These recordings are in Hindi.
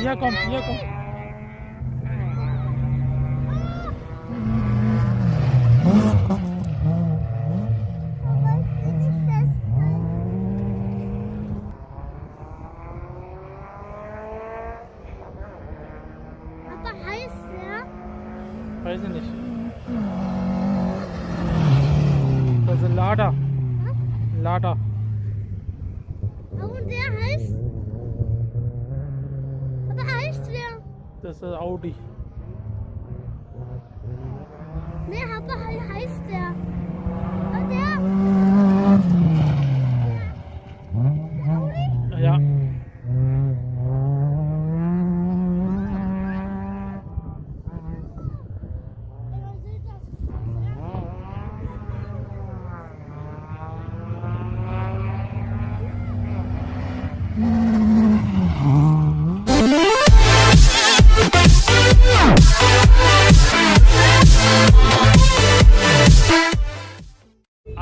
Hier komm, hier komm. Aber heiß, ja? Weiß ich nicht. Das ist Lada. Lada. Und Das ist Audi. Nee, aber heißt der.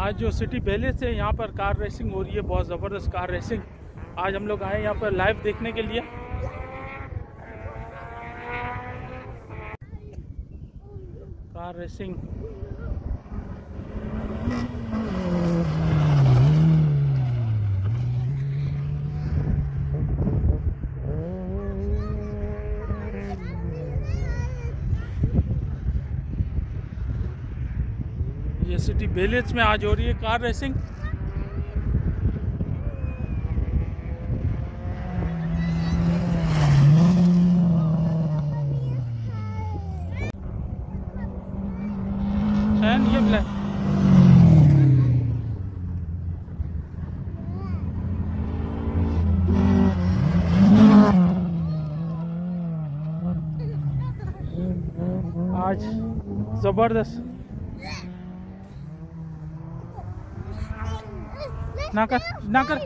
आज जो सिटी पहले से यहाँ पर कार रेसिंग हो रही है, बहुत ज़बरदस्त कार रेसिंग आज हम लोग आए यहाँ पर लाइव देखने के लिए। कार रेसिंग सिटी बेलेज में आज हो रही है कार रेसिंग। आज ज़बरदस्त। ना कर ना कर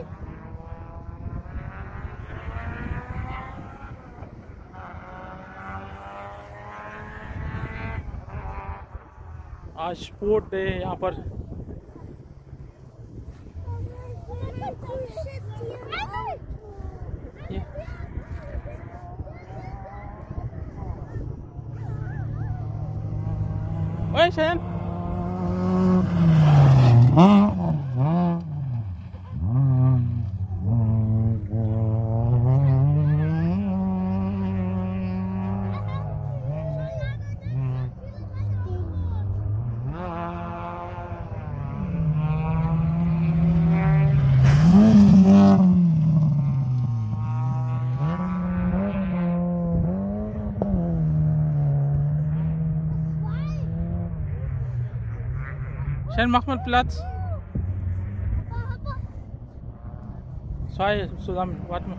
आज स्पोर्ट डे है यहाँ पर। ये। ओए Schnell, mach mal Platz. Zwei zusammen, warte mal.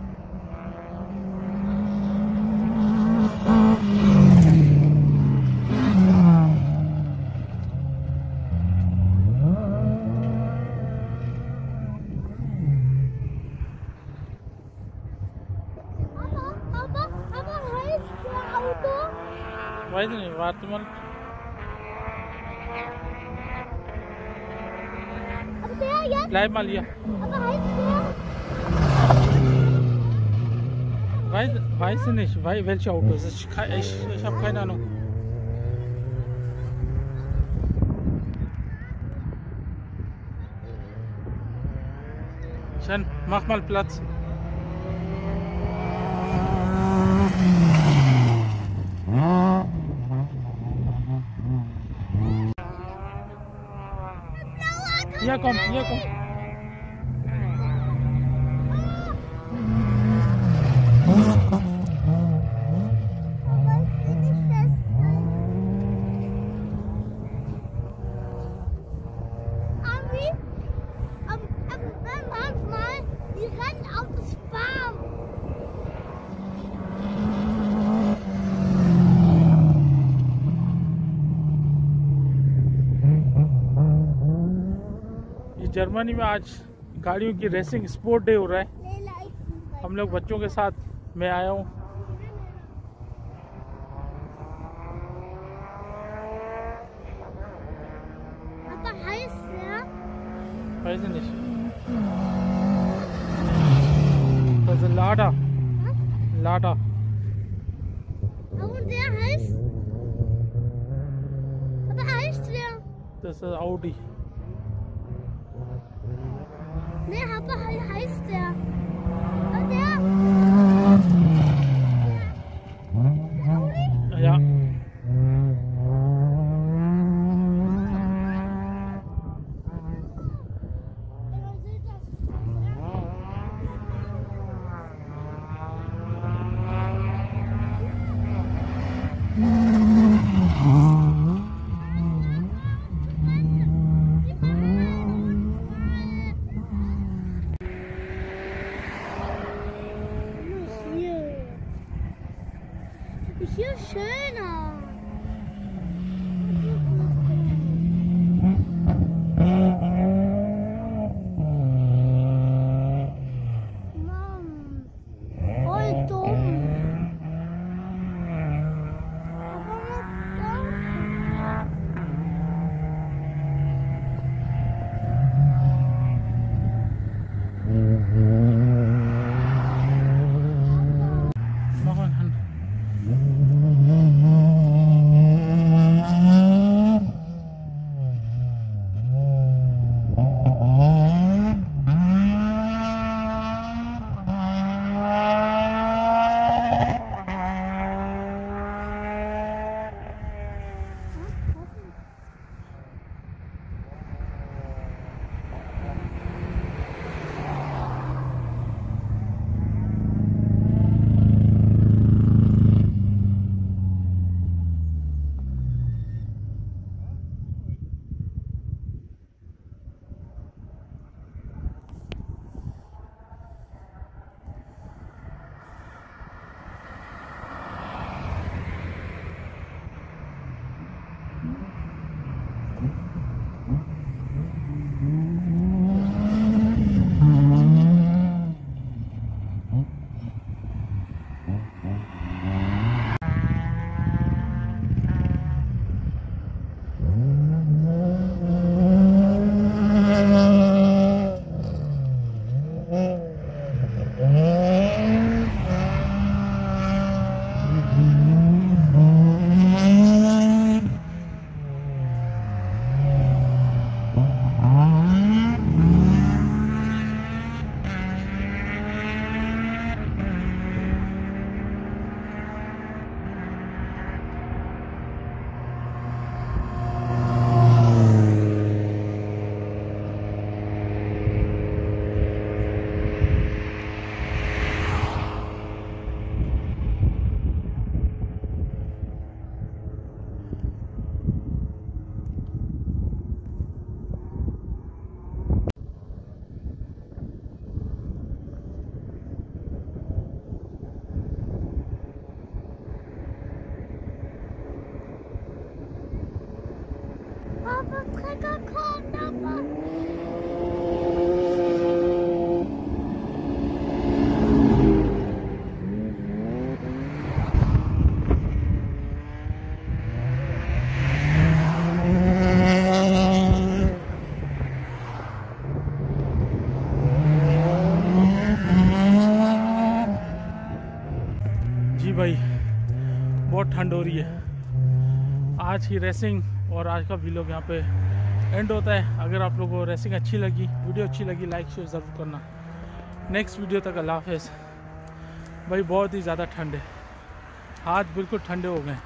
Weiß nicht, warte mal. Bleib mal hier. Aber heißt der? Weiß, weiß ich nicht, wei- welche Autos. Ich, ich, ich habe keine Ahnung. Shane, mach mal Platz. Hier komm, hier komm. Germany में आज गाड़ियों की रेसिंग स्पोर्ट डे हो रहा है। हम लोग बच्चों के साथ मैं आया हूँ। लाटा लाटा This is Audi. Nee, Haberhall heißt der. Hier schöner. बहुत ठंड हो रही है। आज की रेसिंग और आज का वीलॉग यहाँ पे एंड होता है। अगर आप लोगों को रेसिंग अच्छी लगी वीडियो अच्छी लगी लाइक शेयर ज़रूर करना। नेक्स्ट वीडियो तक अल्लाह हाफिज़। भाई बहुत ही ज़्यादा ठंड है। हाथ बिल्कुल ठंडे हो गए हैं।